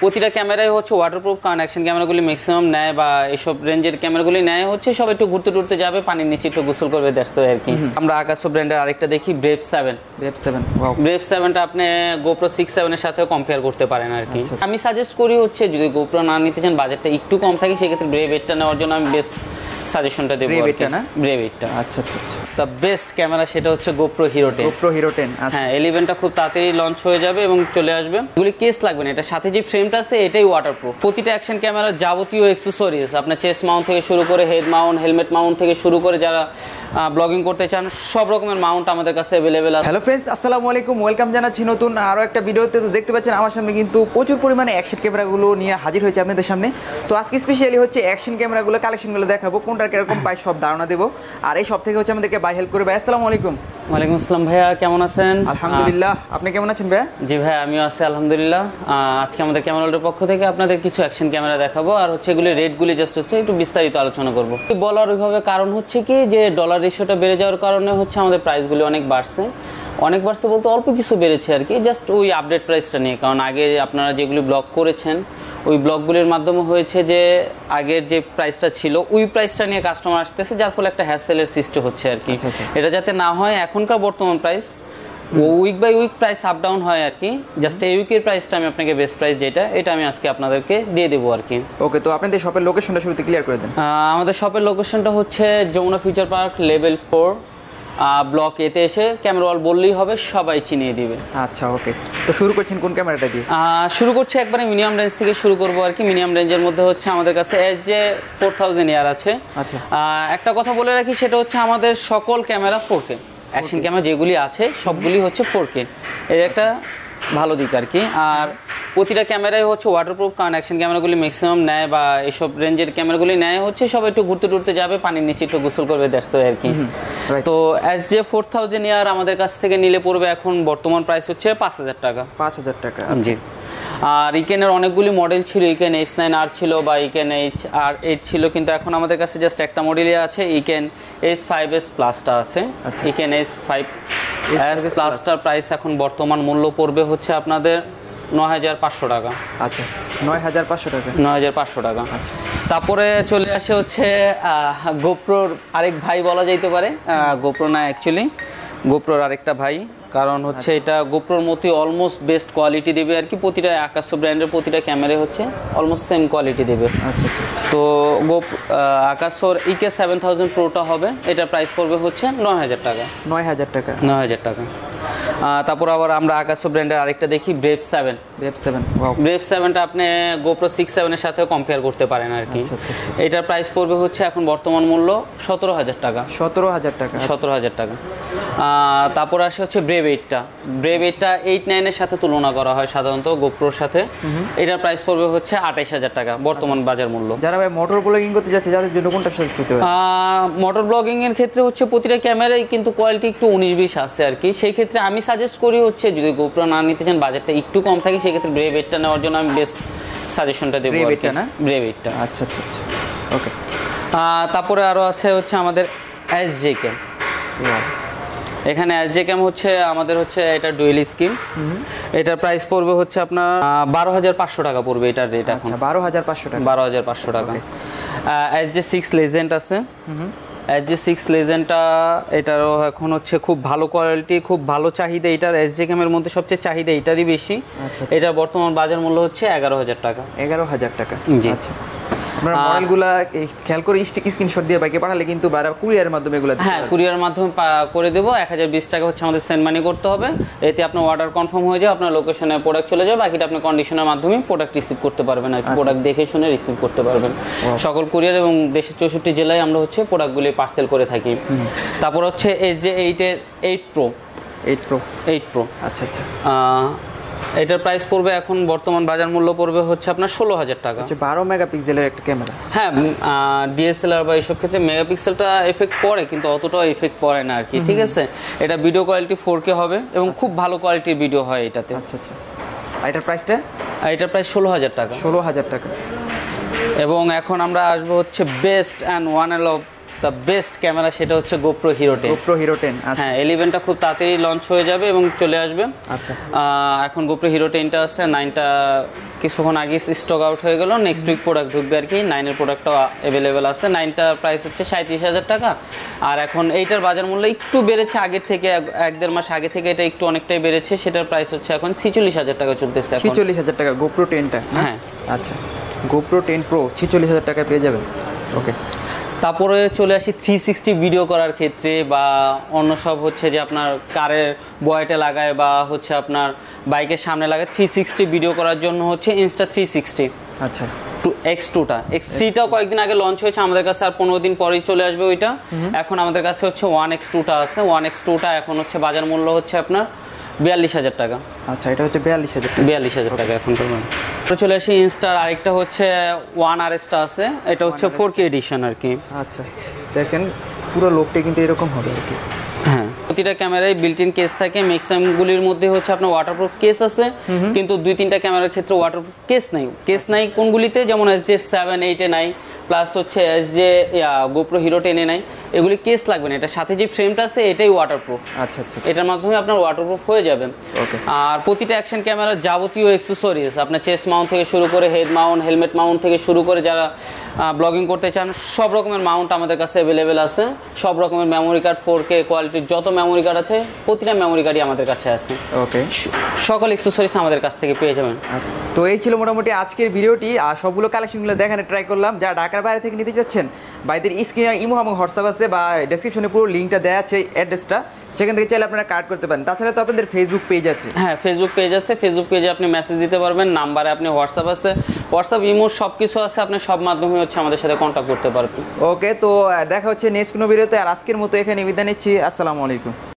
প্রতিটা ক্যামেরাই হচ্ছে ওয়াটারপ্রুফ কারণ অ্যাকশন ক্যামেরাগুলি ম্যাক্সিমাম নেয় বা এইসব রেঞ্জের ক্যামেরাগুলি নেয় হচ্ছে সব একটু ঘুরতে টুরতে যাবে পানির নিচে একটু গোসল করবে দ্যাটস আর কি। আমরা আকাশো ব্র্যান্ডের আরেকটা দেখি Brave seven Brave seven Brave সেভেনটা আপনি গোপ্রো সিক্স সেভেনের সাথে কম্পেয়ার করতে পারেন আর কি। আচ্ছা। আমি সাজেস্ট করি হচ্ছে যদি গোপ্রো না নিতে চান বাজেটটা একটু কম থাকে সেক্ষেত্রে ব্রেভ এইটটা নেওয়ার জন্য আমি বেস্ট সাজেশনটা দেবো Brave 8 টা না? ব্রেভ আচ্ছা আচ্ছা আচ্ছা। দ্য বেস্ট ক্যামেরা সেটা হচ্ছে GoPro Hero ten GoPro Hero ten হ্যাঁ এলিভেনটা খুব তাড়াতাড়ি লঞ্চ হয়ে যাবে এবং চলে আসবে। এগুলি কেস লাগবে না এটা সাথে যে ফ্রেমটা আছে এটাই ওয়াটারপ্রুফ প্রতিটা অ্যাকশন ক্যামেরার যাবতীয় অ্যাক্সেসরিজ আপনার চেস্ট মাউন্ট থেকে শুরু করে হেড মাউন্ট হেলমেট মাউন্ট থেকে শুরু করে যারা ব্লগিং করতে চান সব রকমের মাউন্ট আমাদের কাছে অ্যাভেলেবেল আছে। হ্যালো ফ্রেন্ডস আসসালামু আলাইকুম ওয়েলকাম জানাচ্ছি নতুন আরও একটা ভিডিওতে তো দেখতে পাচ্ছেন আমার সামনে কিন্তু প্রচুর পরিমাণে অ্যাকশন ক্যামেরাগুলো নিয়ে হাজির হয়েছে আপনাদের সামনে। তো আজকে স্পেশালি হচ্ছে অ্যাকশন ক্যামেরাগুলো কালেকশনগুলো দেখাবো। কোনটার কীরকম পাই সব ধারণা দেবো। আর এই সব থেকে হচ্ছে আমাদেরকে বাই হেল্প করবে। আসসালামু আলাইকুম। ওয়ালাইকুম আসসালাম ভাইয়া কেমন আছেন? আলহামদুলিল্লাহ। আপনি কেমন আছেন ভাইয়া? জি ভাই আমিও আছি আলহামদুলিল্লাহ। আজকে আমাদের ক্যামেরার পক্ষ থেকে আপনাদের কিছু অ্যাকশন ক্যামেরা দেখাবো। আর হচ্ছে এগুলি রেটগুলি জাস্ট হচ্ছে একটু বিস্তারিত আলোচনা করব। বলার ওইভাবে কারণ হচ্ছে কি যে ডলার রেশিওটা বেড়ে যাওয়ার কারণে হচ্ছে আমাদের প্রাইসগুলি অনেক বাড়ছে। অনেক বাড়ছে বলতে অল্প কিছু বেড়েছে আর কি। জাস্ট ওই আপডেট প্রাইসটা নিয়ে। কারণ আগে আপনারা যেগুলি ব্লগ করেছেন ওই ব্লগগুলির মাধ্যমে হয়েছে যে আগের যে প্রাইসটা ছিল ওই প্রাইসটা নিয়ে কাস্টমার আসতেছে যার ফলে একটা হ্যাসেলের সৃষ্টি হচ্ছে আর কি। আচ্ছা, আচ্ছা। এটা যাতে না হয় এখনকার বর্তমান price week by week price up down হয় আর কি। জাস্ট এই উইকের প্রাইসটা আমি আপনাকে বেস্ট প্রাইস যেটা এটা আমি আজকে আপনাদেরকে দিয়ে দেবো আর কি। ওকে তো আপনাদের শপের লোকেশনটা শুরুতে ক্লিয়ার করে দেন। আমাদের শপের লোকেশনটা হচ্ছে Jamuna Future Park level four block এতে এসে ক্যামেরা ওয়াল বললেই হবে সবাই চিনিয়ে দিবে। আচ্ছা ওকে তো শুরু করছেন কোন ক্যামেরাটা দিয়ে? শুরু করছি একবারে মিনিমাম রেঞ্জ থেকে শুরু করব আর কি। মিনিমাম রেঞ্জের মধ্যে হচ্ছে আমাদের কাছে S J four thousand air আছে। আচ্ছা। একটা কথা বলে রাখি সেটা হচ্ছে আমাদের সকল camera four K action camera যেগুলি আছে সবগুলি হচ্ছে ফোর কে এর একটা ভালো দিক আর কি। আর প্রতিটা ক্যামেরাই হচ্ছে ওয়াটারপ্রুফ কারণ অ্যাকশন ক্যামেরাগুলি ম্যাক্সিমাম নেয় বা এইসব রেঞ্জের ক্যামেরাগুলি নেয় হচ্ছে সব একটু ঘুরতে টুরতে যাবে পানির নিচে একটু গোসল করবে দ্যাটস আর কি। তো S J four thousand air আমাদের কাছ থেকে নিলে পড়বে এখন বর্তমান প্রাইস হচ্ছে পাঁচ হাজার টাকা। পাঁচ হাজার টাকা জি। আর ইকেনের অনেকগুলি মডেল ছিল ইকেন এইচ নাইন আর ছিল বা ইকেন এইচ আর এইট ছিল কিন্তু এখন আমাদের কাছে জাস্ট একটা মডেলই আছে ইকেন এইচ ফাইভ এস প্লাসটা আছে। আচ্ছা। EKEN H five S5S S প্লাসটার price এখন বর্তমান মূল্য পড়বে হচ্ছে আপনাদের ন হাজার পাঁচশো টাকা। আচ্ছা নয় হাজার পাঁচশো টাকা। ন হাজার পাঁচশো টাকা। আচ্ছা। তারপরে চলে আসে হচ্ছে গোপ্রোর আরেক ভাই বলা যাইতে পারে। গোপ্রো না অ্যাকচুয়ালি গোপ্রোর আরেকটা ভাই। কারণ হচ্ছে আচ্ছা। এটা গোপ্রোর মতোই অলমোস্ট বেস্ট কোয়ালিটি দেবে আর কি। প্রতিটা আকাশ ব্র্যান্ডের প্রতিটা ক্যামেরা হচ্ছে অলমোস্ট সেম কোয়ালিটি দেবে। আচ্ছা আচ্ছা আচ্ছা। তো গোপ আকাশোর ইকে সেভেন থাউজেন্ড প্রোটা হবে। এটা প্রাইস পড়বে হচ্ছে নয় হাজার টাকা। নয় হাজার টাকা। নয় হাজার টাকা। তারপর আবার আমরা আকাশো ব্র্যান্ডের আরেকটা দেখি Brave seven web seven Brave সেভেনটা আপনি গোপ্রো সিক্স সেভেনের সাথেও কম্পেয়ার করতে পারেন আর কি। আচ্ছা, আচ্ছা, আচ্ছা। এটার প্রাইস পড়বে হচ্ছে এখন বর্তমান মূল্য সতেরো হাজার টাকা। সতেরো হাজার টাকা সতেরো হাজার টাকা। তারপর আসে হচ্ছে ব্রেভ এইটটা ব্রেভ এইটটা এইট নাইনের সাথে তুলনা করা হয় সাধারণত গোপ্রোর সাথে। এটার প্রাইস পড়বে হচ্ছে আঠাইশ হাজার টাকা বর্তমান বাজার মূল্য। যারা ভাই মোটর ব্লগিং করতে যাচ্ছে যাদের জন্য কোনটা সাজেস্ট করতে হবে? মোটর ব্লগিং এর ক্ষেত্রে হচ্ছে প্রতিটা ক্যামেরাই কিন্তু কোয়ালিটি একটু উনিশ বিশ আছে আর কি। সেই ক্ষেত্রে আমি সাজেস্ট করি হচ্ছে যদি গোপ্রো না নিতে চান বাজেটটা একটু কম থাকে সেই ক্ষেত্রে ব্রেভ এইটটা নেওয়ার জন্য আমি বেস্ট সাজেশনটা দেবো 8 না? ব্রেভ এইটটা আচ্ছা আচ্ছা আচ্ছা। ওকে তারপরে আরও আছে হচ্ছে আমাদের এস জে ক্যাম এখানে এস জে ক্যাম হচ্ছে আমাদের হচ্ছে এটা ডুয়েল স্ক্রিন এটার প্রাইস পড়বে হচ্ছে আপনার বারো হাজার পাঁচশো টাকা পড়বে এটার রেট আচ্ছা বারো হাজার পাঁচশো টাকা। বারো হাজার পাঁচশো টাকা। এস জে সিক্স লেজেন্ড আছে। এস জি সিক্স লেজেন্ডটা এটারও এখন হচ্ছে খুব ভালো কোয়ালিটি খুব ভালো চাহিদা। এটার এস জি ক্যামের মধ্যে সবচেয়ে চাহিদা এটারই বেশি। আচ্ছা, আচ্ছা। এটা বর্তমান বাজার মূল্য হচ্ছে এগারো হাজার টাকা। এগারো হাজার টাকা। জি। আচ্ছা। আপনারা মডেলগুলা খেয়াল করে স্ক্রিনশট দিয়ে বাইকে পাঠালে কিন্তু বারা কুরিয়ারের মাধ্যমে এগুলো হ্যাঁ পারবেন। কুরিয়ার মাধ্যমে করে দেবো। এক হাজার বিশ টাকা হচ্ছে আমাদের সেন্ড মানি করতে হবে। এতে আপনার অর্ডার কনফার্ম হয়ে যাবে আপনার লোকেশনে প্রোডাক্ট চলে যাবে বাকিটা আপনি কন্ডিশনের মাধ্যমে প্রোডাক্ট রিসিভ করতে পারবেন আর আচ্ছা, প্রোডাক্ট দেখে শুনে রিসিভ করতে পারবেন। সকল কুরিয়ার এবং দেশের চৌষট্টি জেলায় আমরা হচ্ছে প্রোডাক্টগুলি পার্সেল করে থাকি। তারপর হচ্ছে এস জে এইটের eight pro eight pro eight pro আচ্ছা আচ্ছা। এটার প্রাইস পড়বে এখন বর্তমান বাজার মূল্য পড়বে হচ্ছে আপনার ষোলো হাজার টাকা। হচ্ছে বারো মেগাপিক্সেলের একটা ক্যামেরা হ্যাঁ ডিএসএলআর বা এইসব ক্ষেত্রে মেগাপিক্সেলটা এফেক্ট পড়ে কিন্তু অতটাও এফেক্ট পড়ে না আর কি ঠিক আছে? এটা ভিডিও কোয়ালিটি ফোর কে হবে এবং খুব ভালো কোয়ালিটির ভিডিও হয় এটাতে। আচ্ছা আচ্ছা। আর এটার প্রাইসটা আর এটার প্রাইস ষোলো হাজার টাকা। ষোলো হাজার টাকা। এবং এখন আমরা আসব হচ্ছে best and one and of the best camera সেটা হচ্ছে GoPro Hero ten GoPro Hero ten হ্যাঁ ইলেভেনটা খুব তাড়াতাড়ি লঞ্চ হয়ে যাবে এবং চলে আসবে। আচ্ছা। এখন গোপ্রো হিরো টেনটা আছে নাইনটা কিছুক্ষণ আগে স্টক আউট হয়ে গেল। নেক্সট উইক প্রোডাক্ট ঢুকবে আর কি নাইনের প্রোডাক্টও অ্যাভেলেবেল আছে। নাইনটার প্রাইস হচ্ছে সাঁত্রিশ হাজার টাকা। আর এখন এইটার বাজার মূল্য একটু বেড়েছে আগের থেকে এক- দেড় মাস আগে থেকে এটা একটু অনেকটাই বেড়েছে। সেটার প্রাইস হচ্ছে এখন ছিচল্লিশ হাজার টাকা চলতেছে ছিচল্লিশ হাজার টাকা গোপ্রো টেনটা হ্যাঁ। আচ্ছা। গোপ্রো টেন প্রো ছিচল্লিশ হাজার টাকায় পেয়ে যাবেন ওকে তারপরে চলে আসি থ্রি সিক্সটি ভিডিও করার ক্ষেত্রে বা অন্য সব হচ্ছে যে আপনার কারের বয়েটে লাগায় বা হচ্ছে আপনার বাইকের সামনে লাগায় থ্রি সিক্সটি ভিডিও করার জন্য হচ্ছে ইনস্টা থ্রি সিক্সটি আচ্ছা। টু। এক্স টুটা এক্স থ্রিটাও কয়েকদিন আগে লঞ্চ হয়েছে আমাদের কাছে আর পনেরো দিন পরেই চলে আসবে ওইটা। এখন আমাদের কাছে হচ্ছে ওয়ান এক্স টুটা আছে। ওয়ান এক্স টুটা এখন হচ্ছে বাজার মূল্য হচ্ছে আপনার বিয়াল্লিশ হাজার টাকা। আচ্ছা এটা হচ্ছে বিয়াল্লিশ হাজার বিয়াল্লিশ হাজার টাকা এখন চলে আসি ইনস্টার আরেকটা হচ্ছে ওয়ান আর এসটা আছে। এটা হচ্ছে ফোর কে এডিশন আর কি। আচ্ছা দেখেন পুরো লোকটা কিন্তু এরকম হবে আর কি। হ্যাঁ। প্রতিটা ক্যামেরায় বিল্ট ইন কেস থাকে ম্যাক্সিমাম গুলির মধ্যে হচ্ছে আপনার ওয়াটারপ্রুফ কেস আছে কিন্তু দুই তিনটা ক্যামেরার ক্ষেত্রে ওয়াটারপ্রুফ কেস নাই। কেস নাই কোনগুলিতে? যেমন এস জে সেভেন এইটে নাই প্লাস হচ্ছে এস জে গোপ্রো হিরো টেনে নাই। এগুলি কেস লাগবে না। এটা সাথে যে ফ্রেমটা আছে এটাই ওয়াটারপ্রুফ আচ্ছা আচ্ছা। এটার মাধ্যমে আপনার ওয়াটারপ্রুফ হয়ে যাবে। ওকে আর প্রতিটা অ্যাকশন ক্যামেরার যাবতীয় অ্যাক্সেসরিজ আপনার চেস্ট মাউন্ট থেকে শুরু করে হেড মাউন্ট হেলমেট মাউন্ট থেকে শুরু করে যারা ব্লগিং করতে চান সব রকমের মাউন্ট আমাদের কাছে অ্যাভেলেবেল আছে। সব রকমের মেমোরি কার্ড ফোর কে কোয়ালিটির যত মেমোরি কার্ড আছে প্রতিটা মেমোরি কার্ডই আমাদের কাছে আছে। ওকে সকল অ্যাক্সেসরিজ আমাদের কাছ থেকে পেয়ে যাবেন। তো এই ছিল মোটামুটি আজকের ভিডিওটি। আর সবগুলো কালেকশনগুলো দেখানোর ট্রাই করলাম। যারা ঢাকার বাইরে থেকে নিতে চাচ্ছেন বাইদের স্ক্রিনে ইমো এবং হোয়াটসঅ্যাপ আছে। বা ডেসক্রিপশনে পুরো লিঙ্কটা দেওয়া আছে অ্যাড্রেসটা সেখান থেকে চাইলে আপনারা কার্ড করতে পারেন। তাছাড়া তো আপনাদের ফেসবুক পেজ আছে। হ্যাঁ ফেসবুক পেজ আছে। ফেসবুক পেজে আপনি মেসেজ দিতে পারবেন নাম্বারে আপনি হোয়াটসঅ্যাপ আছে। হোয়াটসঅ্যাপ ইমো সব কিছু আছে। আপনি সব মাধ্যমে হচ্ছে আমাদের সাথে কন্ট্যাক্ট করতে পারবেন। ওকে তো দেখা হচ্ছে নেক্সট কোনো ভিডিওতে আর আজকের মতো এখানে বিদায় নিচ্ছি। আসসালামু আলাইকুম।